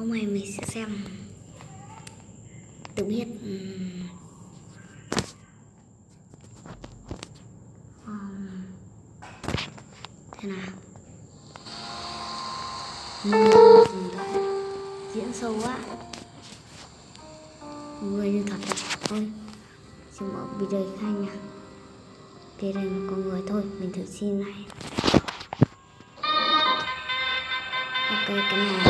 hôm nay mình sẽ xem. Tự biết um, thế nào? Người diễn sâu quá. Người như thật thôi. Chỉ mở video khai nha thế đây là con người thôi mình thử xin này ok cái này.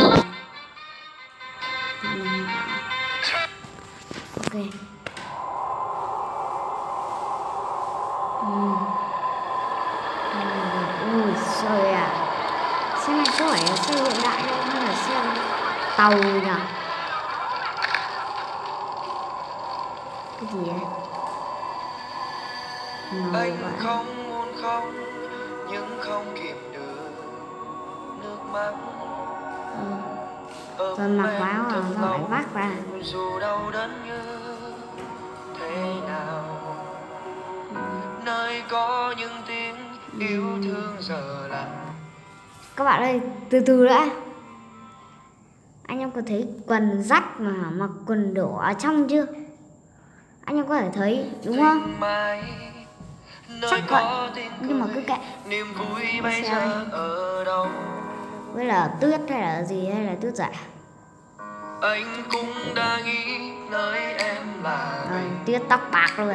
Xe hiện đại đâu hay là xe tàu nhỉ cái gì đấy Ngầu anh vậy. không muốn khóc nhưng không kìm được nước mắt Ừ. Rồi mặc áo à, nó phải vác ra. dù đau đớn như thế nào nơi có những tiếng yêu thương giờ các bạn ơi từ từ đã. Anh em có thấy quần rách mà mặc quần đỏ ở trong chưa? Anh em có thể thấy đúng không? Chắc vậy. Nhưng mà cứ kệ. đâu? Với là tuyết hay là gì hay là tuyết giả anh cũng đã nghĩ nơi em là à, tuyết tóc bạc luôn.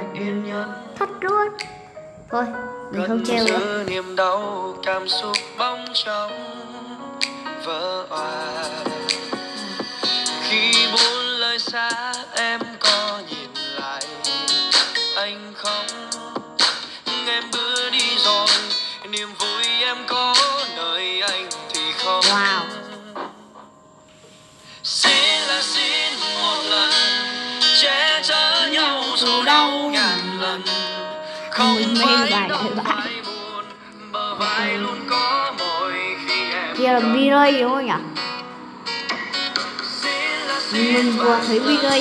Thật luôn thôi mình không trêu nữa. niềm đau cảm xúc bóng trong vỡ òa luôn có mỏi khi em kia là cần. B-Ray đúng không nhỉ? Mình vừa thấy môi. mỉm cười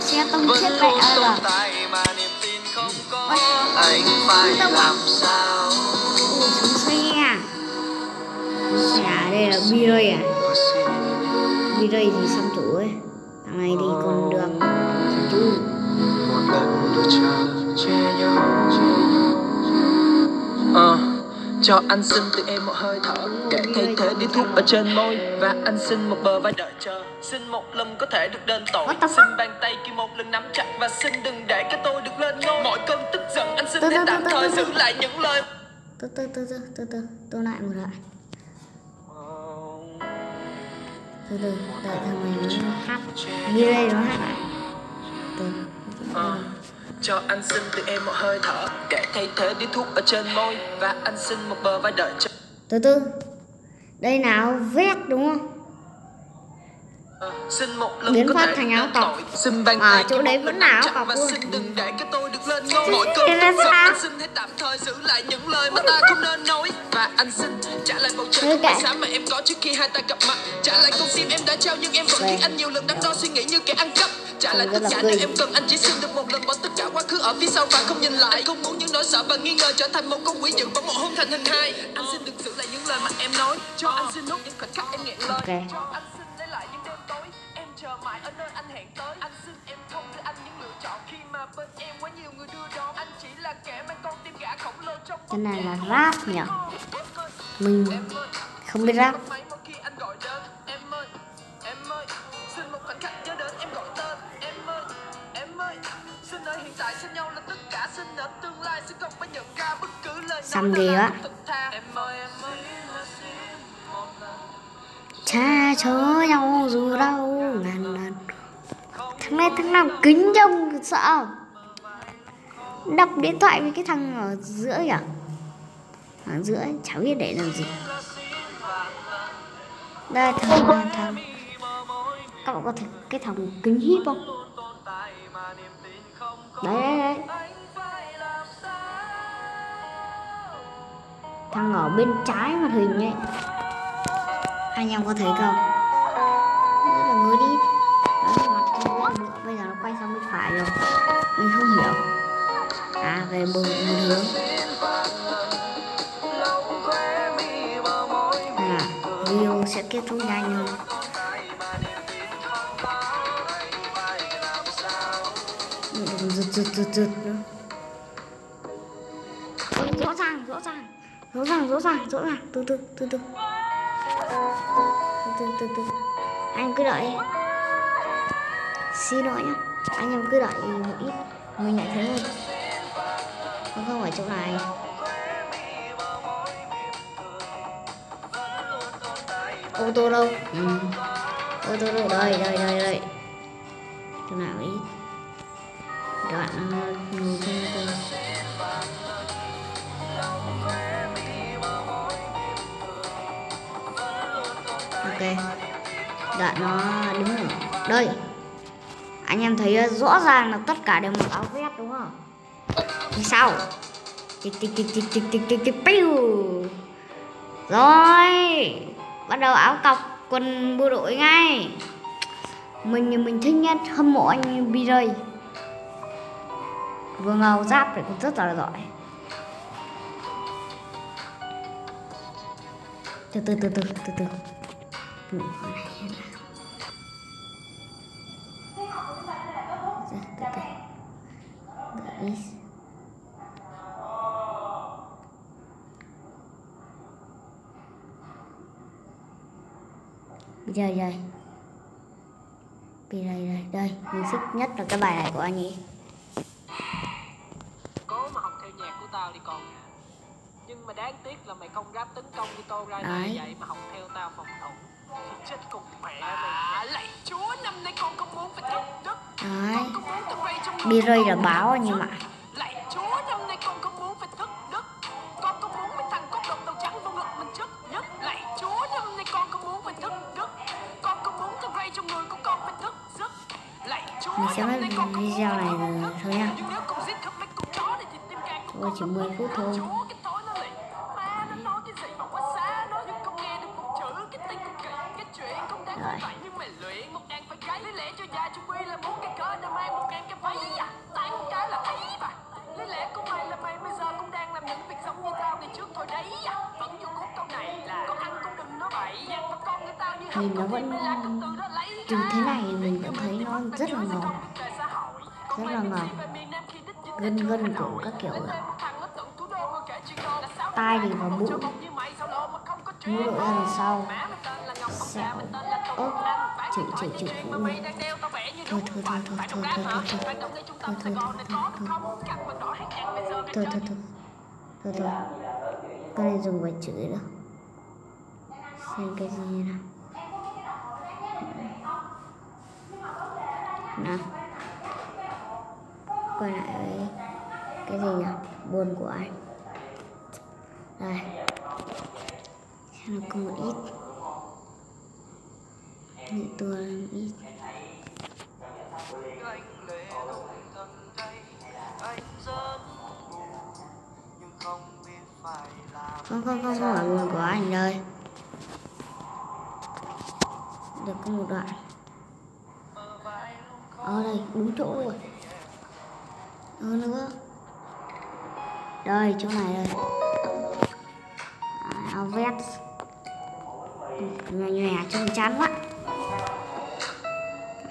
xe tông chết mẹ không có anh phải à? làm sao? Xuống xe à xe à đây là B-Ray à? Và xin B-Ray thì xăm chủ ấy? Thằng này thì còn được. chú một lần được chờ che nhau che nhau Ờ, cho anh xin từ em một hơi thở. Để thay thế đi thuốc ở trên môi. Và anh xin một bờ vai đợi chờ. Xin một lần có thể được đền tội. Xin bàn tay kia một lần nắm chặt. Và xin đừng để cái tôi được lên ngôi. Mỗi cơn tức giận anh xin từ, tạm thời giữ lại những lời. Từ từ từ từ từ từ. Tôi lại một lại. Từ từ đợi thằng này nó hát. B-Ray nó hát lại Ờ, cho anh xin từ em một hơi thở. Để thay thế đi thuốc ở trên môi và anh xin một bờ vai đợi chờ từ từ. Đây nào vét đúng không? Xin một lần Biến có phát thành áo cọc. xin bàn À, chỗ cho đấy vẫn là áo cọc và luôn. xin đừng để cái tôi được lên ngôi mỗi giận sao? anh xin hãy tạm thời giữ lại những lời mà ta không nên nói. Và anh xin trả lại bầu trời không sáng mà em có trước khi hai ta gặp mặt. Trả lại con tim em đã trao nhưng em vẫn khiến anh nhiều lần đắn đo suy nghĩ như kẻ ăn cắp trả lại tất cả điều em cần anh chỉ xin được một lần bỏ tất cả quá khứ ở phía sau và không nhìn lại. Anh không muốn những nỗi sợ và nghi ngờ trở thành một con quỷ dữ bằng một hôn thành hình hài. Anh xin được giữ lại những lời mà em nói. Cho anh xin nốt những khoảnh khắc em nghẹn lời. Ok. cho anh xin lấy lại những đêm tối. Em chờ mãi ở nơi anh hẹn tới. Anh xin em không đưa anh những lựa chọn khi mà bên em quá nhiều người đưa đón. Anh chỉ là kẻ mang con tim gã khổng lồ trong cái này là rap nhỉ? Mình không biết rap xin một lần. Cha chớ nhau dù đau ngàn lần thằng này thằng nào kính trông sợ. Đập điện thoại với cái thằng ở giữa nhỉ ở giữa chả biết để làm gì. Đây thằng thằng, thằng. các bạn có thấy cái thằng kính hít không? Đấy đấy đấy thằng ở bên trái màn hình ấy. Anh em có thấy không? Rất là ngứa đi đó mặt không nữa bây giờ nó quay sang bên phải rồi. Mình không hiểu. À về một, một hướng này sẽ kết thúc nhanh hơn. Đừng giật giật giật nữa rõ ràng rõ ràng dỗ dàng dỗ dàng dỗ dàng từ từ từ từ. Từ từ từ. Anh cứ đợi. Xin lỗi nhá. Anh em cứ đợi một ít. Mình lại thấy rồi không không ở chỗ này. Ô tô đâu? Ừ. ô tô đâu? Đây đây đây đây. Chỗ nào ấy? Các bạn ờ, nhìn trên ok. Đợi nó đứng ở đây. Anh em thấy ờ, rõ ràng là tất cả đều mặc áo vest đúng không? Thì sao? Tịch tịch tịch tịch tịch tịch tịch tịch, piu. Rồi, bắt đầu áo cọc, quần bộ đội ngay. Mình mình thích nhất hâm mộ anh BJ vừa ngầu giáp thì cũng rất là giỏi. Từ từ từ từ từ từ con này như nào từ từ từ đợi bây giờ giờ. Đây đây mình thích nhất là cái bài này của anh ấy. Cố mà học theo nhạc của tao đi con à. Nhưng mà đáng tiếc là mày không rap tấn công như tô ra này vậy mà học theo tao phòng thủ chết cùng mẹ mày à, lạy chúa năm nay con có muốn phải thức đức đấy. Con có muốn tao ray trong BJ con là không báo nhưng mà Lạy chúa năm nay con có muốn phải thức đức Con có muốn mấy thằng cốt độc đầu trắng vô ngực mình trước nhất. Lạy chúa năm nay con có muốn phải thức đức Con có muốn tao ray trong người của con phải thức giấc Lạy chúa mình sẽ mất video phải này rồi thôi nha. Nhưng nếu con giết khắp Nhìn nó con vẫn- từ thế này mình vẫn thấy nó rất là ngầu rất là ngầu gân gân cổ các kiểu rồi tai thì vào bụng. mũ đội ra đằng sau sẹo ốp chữ chữ chữ phụ mình thôi thôi thôi thôi thôi thôi thôi. Thôi thôi thôi thôi. thôi thôi thôi. Thôi thôi. Thôi cái này dùng vài chữ nữa xem cái gì nào? Nào. Quay lại với cái gì nhỉ? Buồn của anh đây. Xem nó có một ít. Nhựa tua một ít. Không không không không phải buồn của anh đây. Được có một đoạn. Ở đây đúng chỗ rồi. Ở nữa. Đây chỗ này đây. À, áo vest nhòe nhòe trông chán quá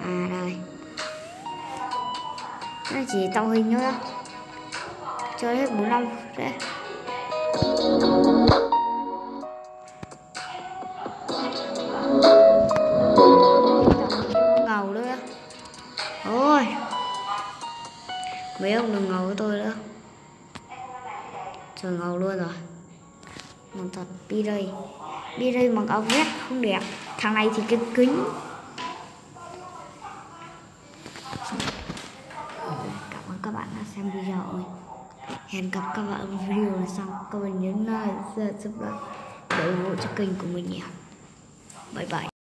à đây. Nó chỉ tạo hình thôi chơi hết bốn năm đấy. Đi đây bằng áo vest không đẹp. Thằng này thì cái kính. Cảm ơn các bạn đã xem video ơi. Hẹn gặp các bạn ở video lần sau. Các bạn nhấn like, share, subscribe để ủng hộ cho kênh của mình nhé. Bye bye.